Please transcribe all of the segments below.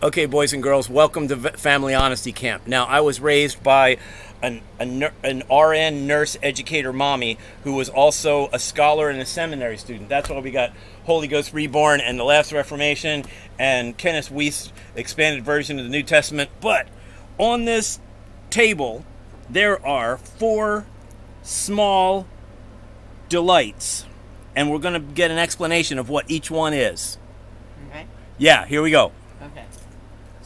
Okay, boys and girls, welcome to Family Honesty Camp. Now, I was raised by an, a, an RN nurse educator mommy who was also a scholar and a seminary student. That's why we got Holy Ghost Reborn and the Last Reformation and Kenneth Wuest expanded version of the New Testament. But on this table, there are four small delights, and we're going to get an explanation of what each one is. Okay. Yeah, here we go. Okay.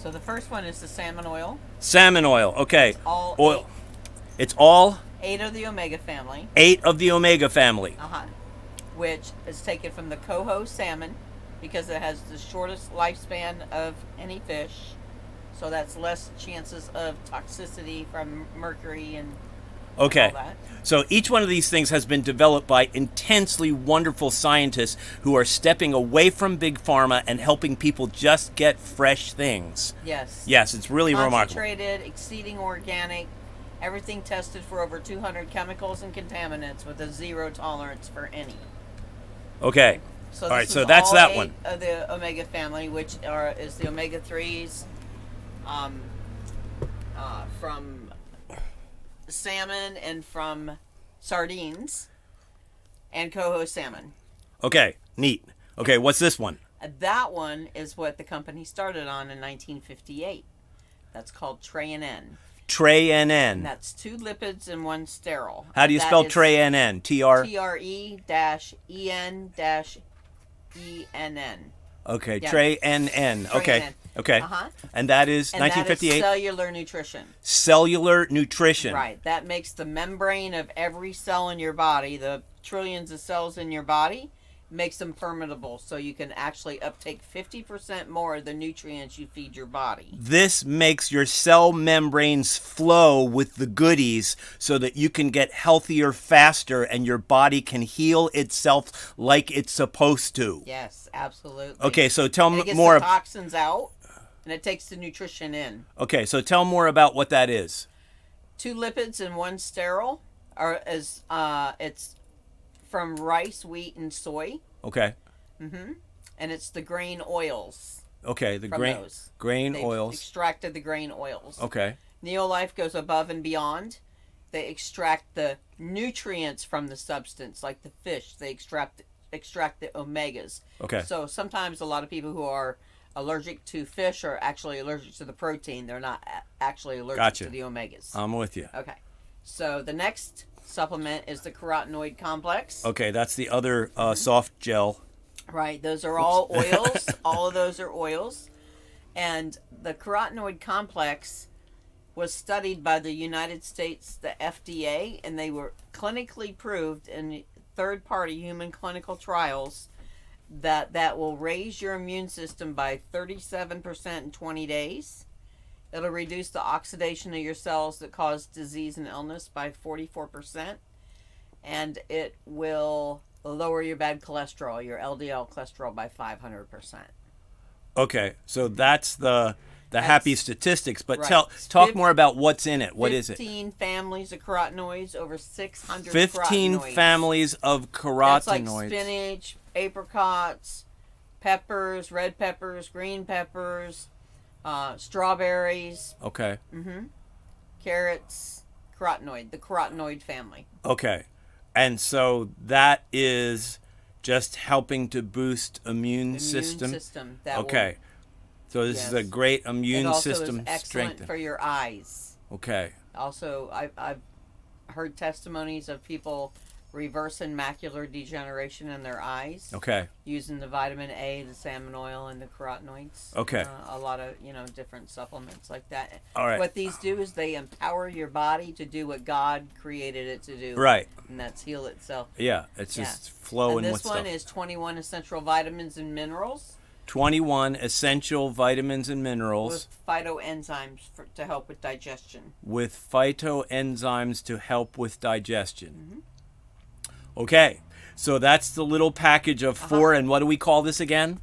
So the first one is the salmon oil. Salmon oil. Okay. all oil. It's all Eight of the omega family. eight of the omega family. Uh huh. Which is taken from the coho salmon because it has the shortest lifespan of any fish. So that's less chances of toxicity from mercury and Okay. So each one of these things has been developed by intensely wonderful scientists who are stepping away from big pharma and helping people just get fresh things. Yes. Yes, it's really remarkable. Concentrated, exceeding organic, everything tested for over 200 chemicals and contaminants with a zero tolerance for any. Okay. So All right, so that's that one. Of the omega family, which are is the omega threes, um, uh, from salmon and from sardines, and coho salmon. Okay. Neat. Okay, what's this one? That one is what the company started on in 1958. That's called N. Trey And that's two lipids and one sterol. How do you That spell NN? T R. T R E dash E N dash E N N. Okay, yeah. Trey NN. Trey Okay. NN. Okay. Uh-huh. And that is And that is 1958 cellular nutrition. cellular nutrition. Right. That makes the membrane of every cell in your body, the trillions of cells in your body, makes them permeable so you can actually uptake 50% more of the nutrients you feed your body. This makes your cell membranes flow with the goodies so that you can get healthier faster and your body can heal itself like it's supposed to. Yes, absolutely. Okay, so tell me it gets more. the toxins out and it takes the nutrition in. Okay, so tell more about what that is. Two lipids and one sterol are as uh it's from rice, wheat and soy Okay. Mm-hmm. And it's the grain oils. Okay, the grain those. grain They've oils. extracted the grain oils. Okay. Neolife goes above and beyond. They extract the nutrients from the substance, like the fish. They extract extract the omegas. Okay. So sometimes a lot of people who are allergic to fish are actually allergic to the protein. They're not actually allergic Gotcha. to the omegas. I'm with you. okay. So the next supplement is the carotenoid complex. Okay, that's the other uh, soft gel. Right. Those are all oils. all of those are oils. And the carotenoid complex was studied by the United States, the FDA, and they were clinically proved in third party human clinical trials that that will raise your immune system by 37% in 20 days. It'll reduce the oxidation of your cells that cause disease and illness by 44%. And it will lower your bad cholesterol, your LDL cholesterol by 500%. Okay, so that's the the happy statistics. But right. tell talk Fif- more about what's in it. What is it? 15 families of carotenoids, over 600 Fifteen carotenoids. families of carotenoids. That's like carotenoids. spinach, apricots, peppers, red peppers, green peppers, uh, strawberries, Okay. carrots, carotenoid, the carotenoid family. Okay. And so that is just helping to boost immune, Immune system. system. That will- Okay. So this is a Yes. great it immune also system is excellent strengthening. for your eyes. Okay. Also, I've, I've heard testimonies of people reversing macular degeneration in their eyes Okay. using the vitamin A, the salmon oil, and the carotenoids. Okay. Uh, a lot of you know different supplements like that. All right. What these do is they empower your body to do what God created it to do. Right. And that's heal itself. Yeah. It's Yeah. just flowing and this one stuff. is 21 essential vitamins and minerals 21 essential vitamins and minerals with phytoenzymes for, to help with digestion. with phytoenzymes to help with digestion. Mm-hmm. Okay. So that's the little package of Uh-huh. 4 and what do we call this again?